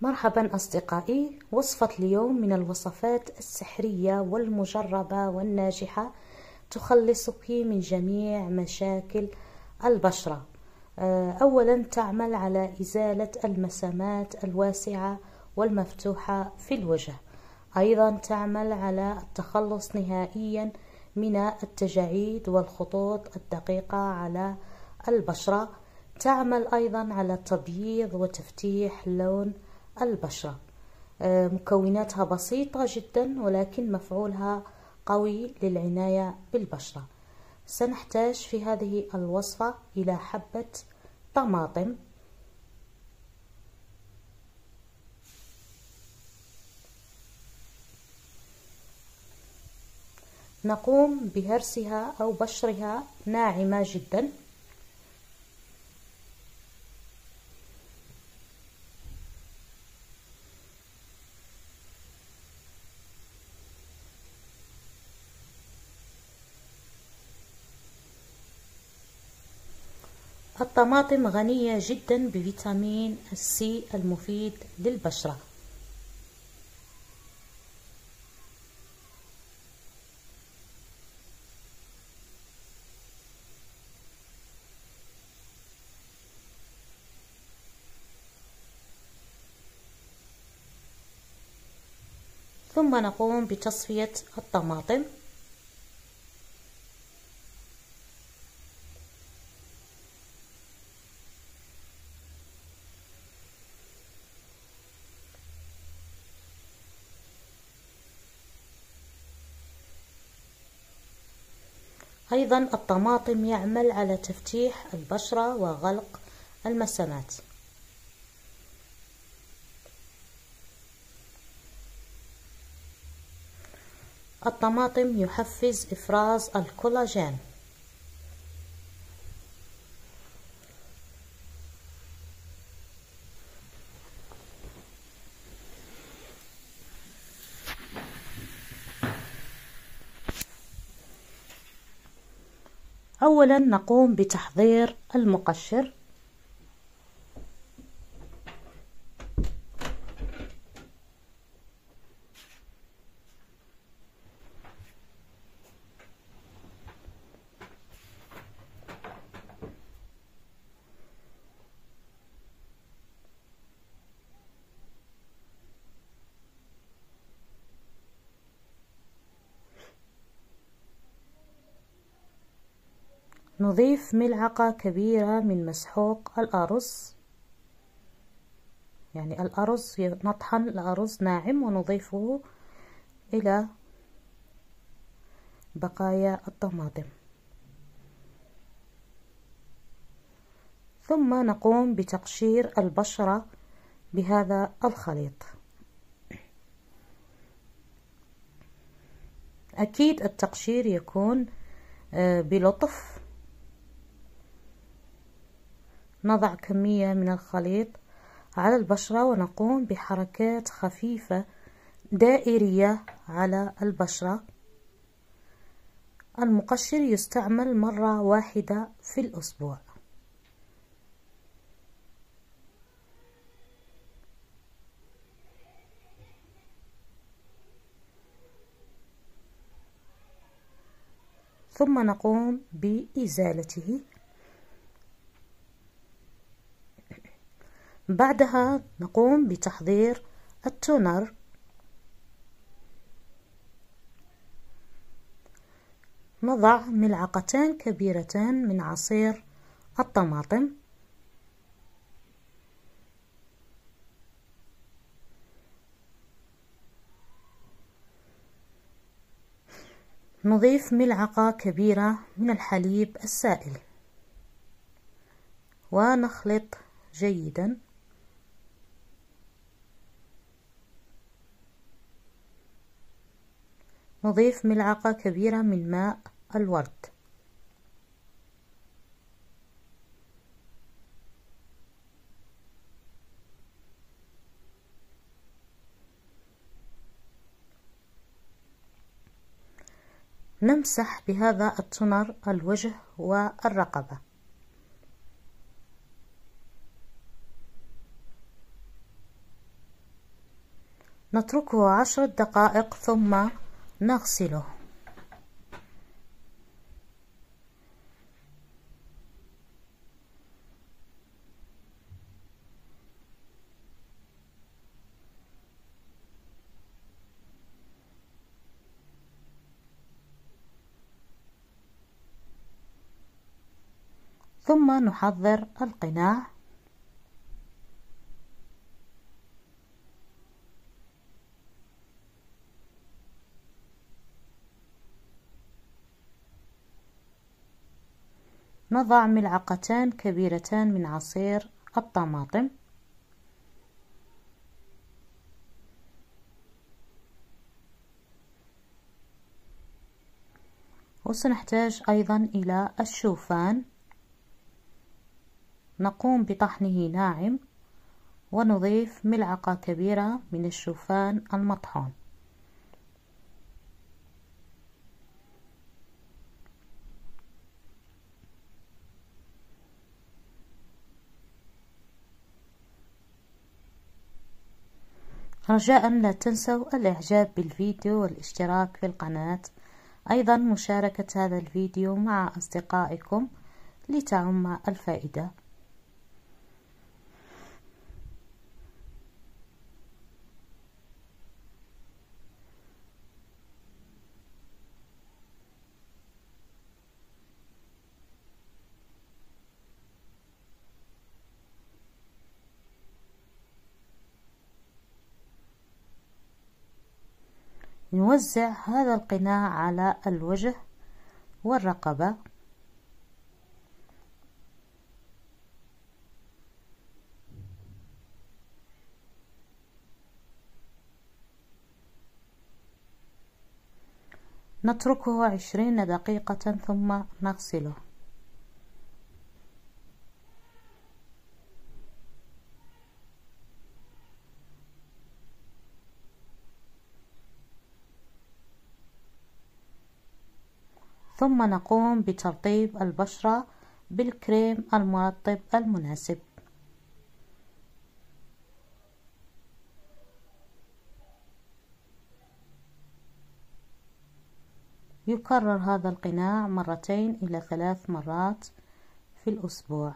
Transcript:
مرحبا أصدقائي وصفة اليوم من الوصفات السحرية والمجربة والناجحة تخلصك من جميع مشاكل البشرة. آه، أولا تعمل على إزالة المسامات الواسعة والمفتوحة في الوجه. أيضا تعمل على التخلص نهائيا من التجاعيد والخطوط الدقيقة على البشرة. تعمل أيضا على تبييض وتفتيح لون البشرة. آه، مكوناتها بسيطة جدا ولكن مفعولها قوي للعناية بالبشرة. سنحتاج في هذه الوصفة إلى حبة طماطم. نقوم بهرسها أو بشرها ناعمة جدا. الطماطم غنية جدا بفيتامين السي المفيد للبشرة. ثم نقوم بتصفية الطماطم. أيضا الطماطم يعمل على تفتيح البشرة وغلق المسامات. الطماطم يحفز إفراز الكولاجين. أولا نقوم بتحضير المقشر. نضيف ملعقة كبيرة من مسحوق الأرز. يعني الأرز نطحن الأرز ناعم ونضيفه إلى بقايا الطماطم. ثم نقوم بتقشير البشرة بهذا الخليط. أكيد التقشير يكون آه، بلطف نضع كمية من الخليط على البشرة ونقوم بحركات خفيفة دائرية على البشرة. المقشر يستعمل مرة واحدة في الأسبوع. ثم نقوم بإزالته. بعدها نقوم بتحضير التونر. نضع ملعقتان كبيرتان من عصير الطماطم. نضيف ملعقة كبيرة من الحليب السائل. ونخلط جيدا. نضيف ملعقة كبيرة من ماء الورد. نمسح بهذا التنر الوجه والرقبة. نتركه عشر دقائق ثم نغسله. ثم نحضر القناع نضع ملعقتان كبيرتان من عصير الطماطم. وسنحتاج أيضا إلى الشوفان. نقوم بطحنه ناعم ونضيف ملعقة كبيرة من الشوفان المطحون. رجاء لا تنسوا الإعجاب بالفيديو والاشتراك في القناة. أيضا مشاركة هذا الفيديو مع أصدقائكم لتعم الفائدة. نوزع هذا القناع على الوجه والرقبة. نتركه عشرين دقيقة ثم نغسله. ثم نقوم بترطيب البشرة بالكريم المرطب المناسب. يكرر هذا القناع مرتين إلى ثلاث مرات في الأسبوع.